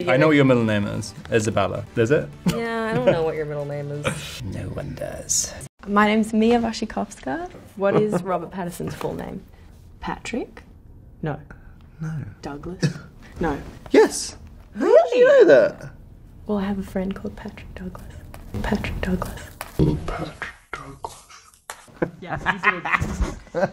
I know what your middle name is. Isabella. Is it? Yeah, I don't know what your middle name is. No one does. My name's Mia Wasikowska. What is Robert Pattinson's full name? Patrick? No. No. Douglas? No. Yes. How did you know that? Well, I have a friend called Patrick Douglas. Patrick Douglas. Patrick Douglas. Yes, you did.